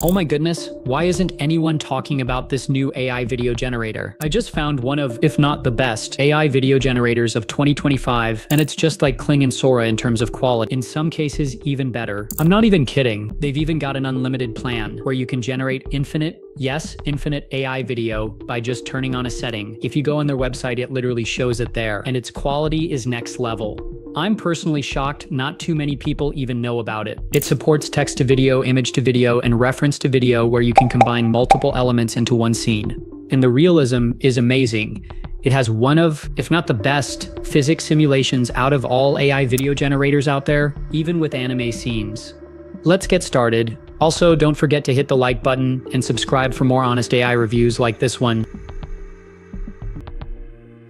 Oh my goodness, why isn't anyone talking about this new AI video generator? I just found one of, if not the best, AI video generators of 2025, and it's just like Kling and Sora in terms of quality. In some cases, even better. I'm not even kidding. They've even got an unlimited plan where you can generate infinite Yes, infinite AI video by just turning on a setting. If you go on their website, it literally shows it there, and its quality is next level. I'm personally shocked not too many people even know about it. It supports text to video, image to video, and reference to video where you can combine multiple elements into one scene. And the realism is amazing. It has one of, if not the best, physics simulations out of all AI video generators out there, even with anime scenes. Let's get started. Also, don't forget to hit the like button and subscribe for more honest AI reviews like this one.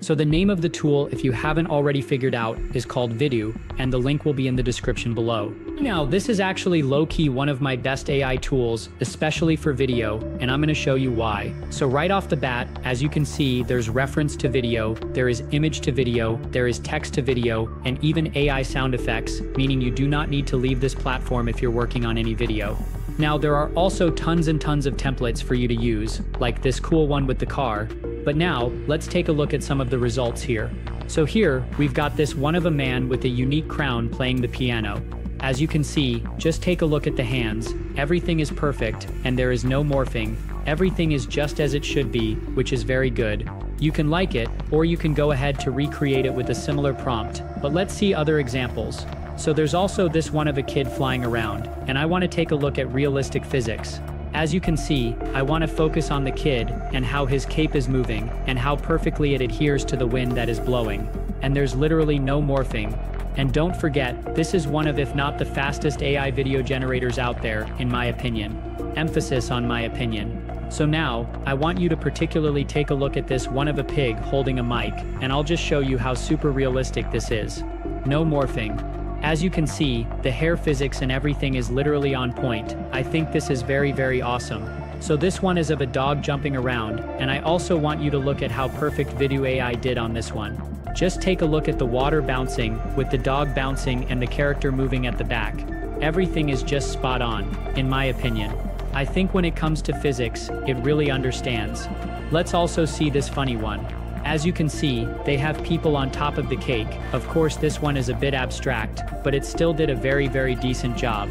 So the name of the tool, if you haven't already figured out, is called Vidu, and the link will be in the description below. Now, this is actually low-key one of my best AI tools, especially for video, and I'm going to show you why. So right off the bat, as you can see, there's reference to video, there is image to video, there is text to video, and even AI sound effects, meaning you do not need to leave this platform if you're working on any video. Now, there are also tons and tons of templates for you to use, like this cool one with the car, but now, let's take a look at some of the results here. So here, we've got this one of a man with a unique crown playing the piano. As you can see, just take a look at the hands. Everything is perfect, and there is no morphing. Everything is just as it should be, which is very good. You can like it, or you can go ahead to recreate it with a similar prompt. But let's see other examples. So there's also this one of a kid flying around, and I want to take a look at realistic physics. As you can see, I want to focus on the kid and how his cape is moving and how perfectly it adheres to the wind that is blowing. And there's literally no morphing. And don't forget, this is one of if not the fastest AI video generators out there, in my opinion. Emphasis on my opinion. So now, I want you to particularly take a look at this one of a pig holding a mic, and I'll just show you how super realistic this is. No morphing, as you can see, the hair physics and everything is literally on point. I think this is very, very awesome. So this one is of a dog jumping around, and I also want you to look at how perfect Vidu AI did on this one. Just take a look at the water bouncing, with the dog bouncing and the character moving at the back. Everything is just spot on, in my opinion. I think when it comes to physics, it really understands. Let's also see this funny one. As you can see, they have people on top of the cake. Of course, this one is a bit abstract, but it still did a very, very decent job.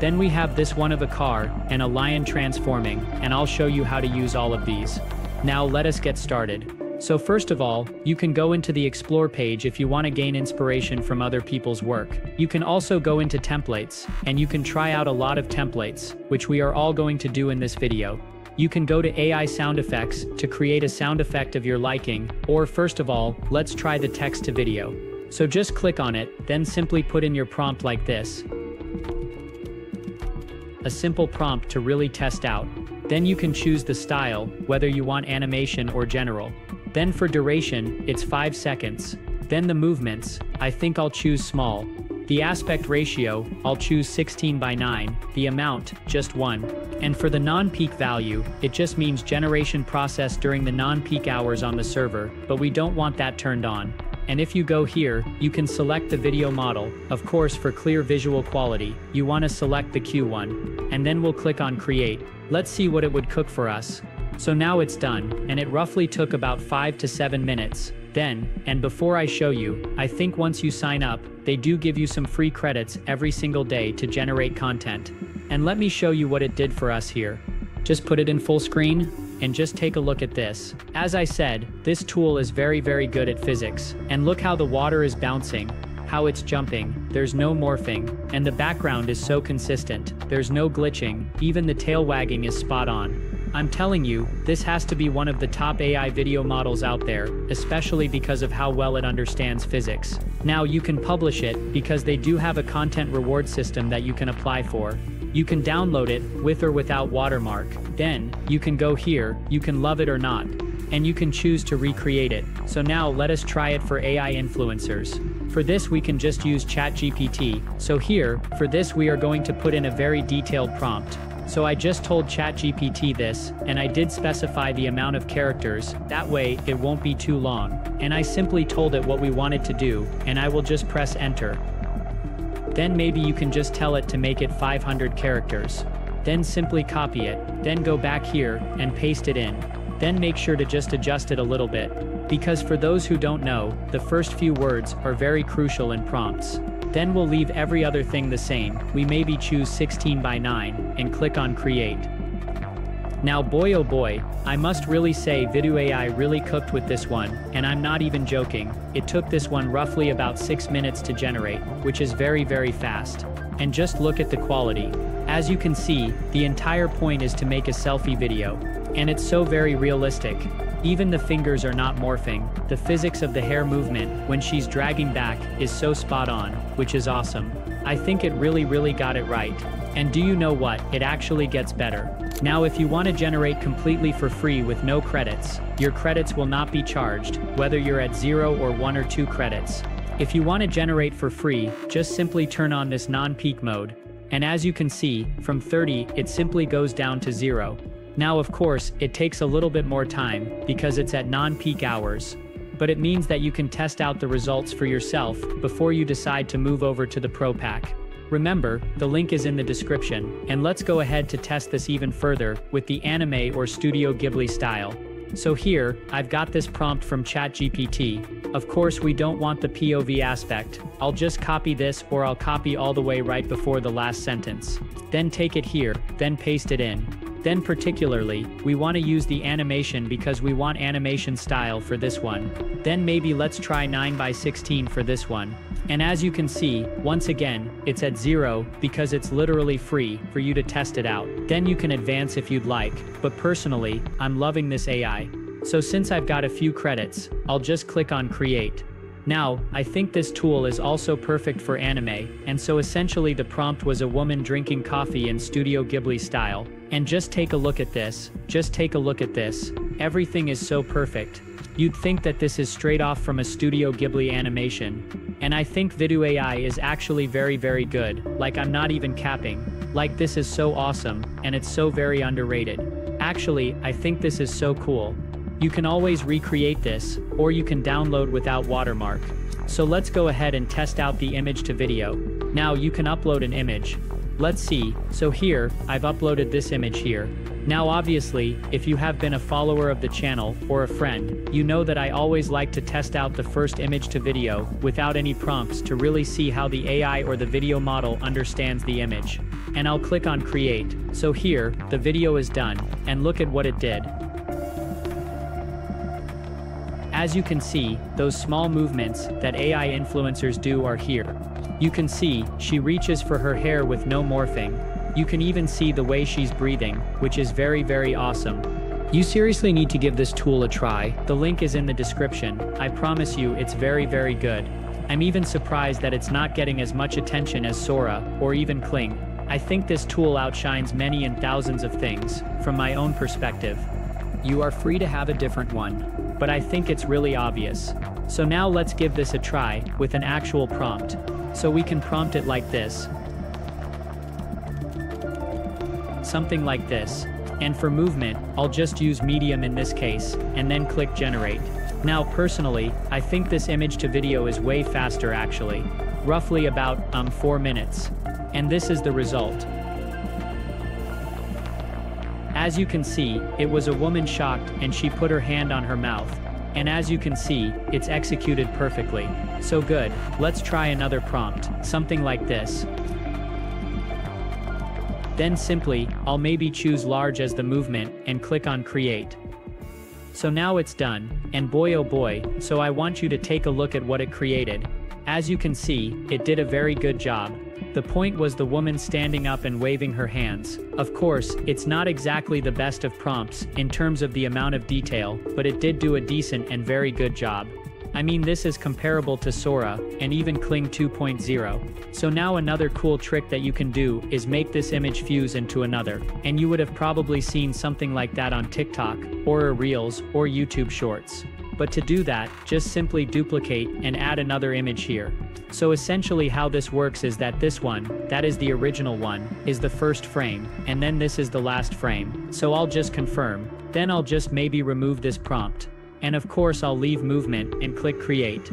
Then we have this one of a car and a lion transforming, and I'll show you how to use all of these. Now let us get started. So first of all, you can go into the Explore page if you want to gain inspiration from other people's work. You can also go into templates, and you can try out a lot of templates, which we are all going to do in this video. You can go to AI sound effects to create a sound effect of your liking, or first of all, let's try the text to video. So just click on it, then simply put in your prompt like this. A simple prompt to really test out. Then you can choose the style, whether you want animation or general. Then for duration, it's 5 seconds. Then the movements, I think I'll choose small. The aspect ratio, I'll choose 16 by 9, the amount, just 1. And for the non-peak value, it just means generation process during the non-peak hours on the server, but we don't want that turned on. And if you go here, you can select the video model. Of course, for clear visual quality, you want to select the Q1. And then we'll click on Create. Let's see what it would cook for us. So now it's done, and it roughly took about 5 to 7 minutes. Then, and before I show you, I think once you sign up, they do give you some free credits every single day to generate content. And let me show you what it did for us here. Just put it in full screen, and just take a look at this. As I said, this tool is very very good at physics, and look how the water is bouncing, how it's jumping, there's no morphing, and the background is so consistent, there's no glitching, even the tail wagging is spot on. I'm telling you, this has to be one of the top AI video models out there, especially because of how well it understands physics. Now you can publish it, because they do have a content reward system that you can apply for, you can download it, with or without watermark. Then, you can go here, you can love it or not, and you can choose to recreate it. So now let us try it for AI influencers. For this we can just use ChatGPT, so here, for this we are going to put in a very detailed prompt. So I just told ChatGPT this, and I did specify the amount of characters, that way it won't be too long. And I simply told it what we wanted to do, and I will just press enter. Then maybe you can just tell it to make it 500 characters. then simply copy it, then go back here, and paste it in. Then make sure to just adjust it a little bit. Because for those who don't know, the first few words are very crucial in prompts. Then we'll leave every other thing the same, we maybe choose 16 by 9, and click on create. Now boy oh boy, I must really say Vidu AI really cooked with this one, and I'm not even joking, it took this one roughly about 6 minutes to generate, which is very very fast. And just look at the quality. As you can see, the entire point is to make a selfie video. And it's so very realistic. Even the fingers are not morphing, the physics of the hair movement when she's dragging back is so spot on, which is awesome. I think it really really got it right. And do you know what, it actually gets better. Now if you want to generate completely for free with no credits, your credits will not be charged, whether you're at 0 or 1 or 2 credits. If you want to generate for free, just simply turn on this non-peak mode. And as you can see, from 30, it simply goes down to 0. Now of course, it takes a little bit more time, because it's at non-peak hours. But it means that you can test out the results for yourself before you decide to move over to the Pro Pack. Remember, the link is in the description, and let's go ahead to test this even further with the anime or Studio Ghibli style. So here, I've got this prompt from ChatGPT. Of course we don't want the POV aspect, I'll just copy this or I'll copy all the way right before the last sentence. Then take it here, then paste it in. Then particularly, we want to use the animation because we want animation style for this one. Then maybe let's try 9 by 16 for this one. And as you can see, once again, it's at zero because it's literally free for you to test it out. Then you can advance if you'd like, but personally, I'm loving this AI. So since I've got a few credits, I'll just click on create. Now, I think this tool is also perfect for anime, and so essentially the prompt was a woman drinking coffee in Studio Ghibli style. And just take a look at this, just take a look at this. Everything is so perfect. You'd think that this is straight off from a Studio Ghibli animation. And I think Vidu AI is actually very very good, like I'm not even capping. Like this is so awesome, and it's so very underrated. Actually, I think this is so cool. You can always recreate this, or you can download without watermark. So let's go ahead and test out the image to video. Now you can upload an image. Let's see, so here, I've uploaded this image here. Now obviously, if you have been a follower of the channel, or a friend, you know that I always like to test out the first image to video, without any prompts to really see how the AI or the video model understands the image. And I'll click on create, so here, the video is done, and look at what it did. As you can see, those small movements that AI influencers do are here. You can see, she reaches for her hair with no morphing. You can even see the way she's breathing, which is very very awesome. You seriously need to give this tool a try, the link is in the description, I promise you it's very very good. I'm even surprised that it's not getting as much attention as Sora, or even Kling. I think this tool outshines many and thousands of things, from my own perspective. You are free to have a different one, but I think it's really obvious. So now let's give this a try, with an actual prompt. So we can prompt it like this. Something like this. And for movement, I'll just use medium in this case, and then click generate. Now personally, I think this image to video is way faster actually. Roughly about, um, 4 minutes. And this is the result. As you can see, it was a woman shocked and she put her hand on her mouth. And as you can see, it's executed perfectly. So good, let's try another prompt, something like this. Then simply, I'll maybe choose large as the movement and click on create. So now it's done, and boy oh boy, so I want you to take a look at what it created. As you can see, it did a very good job. The point was the woman standing up and waving her hands. Of course, it's not exactly the best of prompts in terms of the amount of detail, but it did do a decent and very good job. I mean this is comparable to Sora, and even Kling 2.0. So now another cool trick that you can do is make this image fuse into another, and you would have probably seen something like that on TikTok, or Reels, or YouTube Shorts. But to do that, just simply duplicate and add another image here. So essentially how this works is that this one, that is the original one, is the first frame, and then this is the last frame. So I'll just confirm. Then I'll just maybe remove this prompt. And of course I'll leave movement and click create.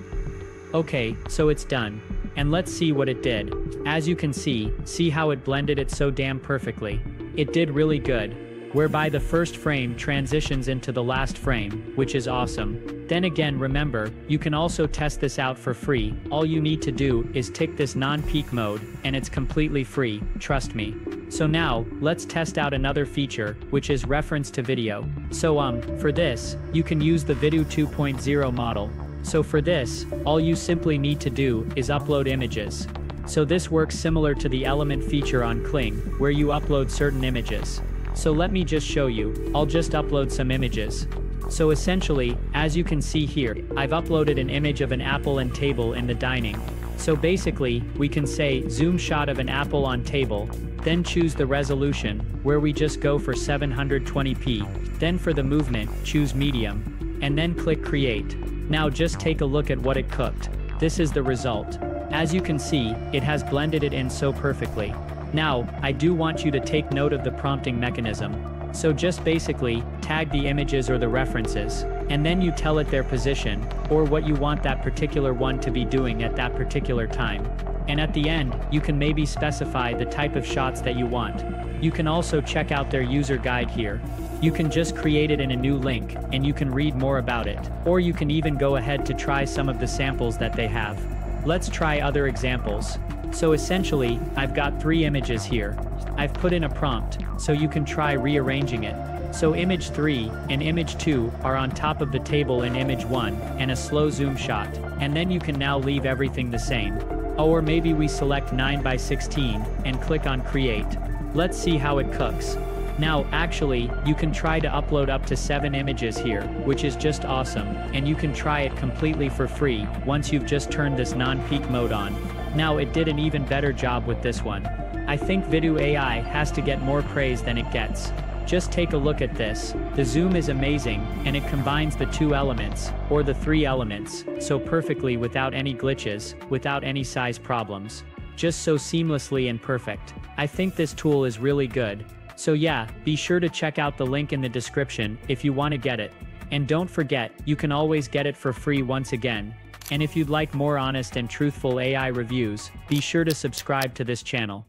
Okay, so it's done. And let's see what it did. As you can see, see how it blended it so damn perfectly. it did really good, whereby the first frame transitions into the last frame, which is awesome. Then again remember, you can also test this out for free, all you need to do is tick this non-peak mode, and it's completely free, trust me. So now, let's test out another feature, which is reference to video. So um, for this, you can use the Vidu 2.0 model. So for this, all you simply need to do is upload images. So this works similar to the element feature on Kling, where you upload certain images. So let me just show you, I'll just upload some images. So essentially, as you can see here, I've uploaded an image of an apple and table in the dining. So basically, we can say zoom shot of an apple on table, then choose the resolution, where we just go for 720p, then for the movement, choose medium, and then click create. Now just take a look at what it cooked. This is the result. As you can see, it has blended it in so perfectly. Now, I do want you to take note of the prompting mechanism. So just basically, tag the images or the references, and then you tell it their position, or what you want that particular one to be doing at that particular time. And at the end, you can maybe specify the type of shots that you want. You can also check out their user guide here. You can just create it in a new link, and you can read more about it. Or you can even go ahead to try some of the samples that they have. Let's try other examples. So essentially, I've got three images here. I've put in a prompt, so you can try rearranging it. So image 3 and image 2 are on top of the table in image 1, and a slow zoom shot, and then you can now leave everything the same. Or maybe we select 9 by 16 and click on create. Let's see how it cooks. Now, actually, you can try to upload up to 7 images here, which is just awesome, and you can try it completely for free once you've just turned this non-peak mode on. Now it did an even better job with this one. I think Vidu AI has to get more praise than it gets. Just take a look at this. The zoom is amazing, and it combines the two elements, or the three elements, so perfectly without any glitches, without any size problems. Just so seamlessly and perfect. I think this tool is really good. So yeah, be sure to check out the link in the description if you want to get it. And don't forget, you can always get it for free once again, and if you'd like more honest and truthful AI reviews, be sure to subscribe to this channel.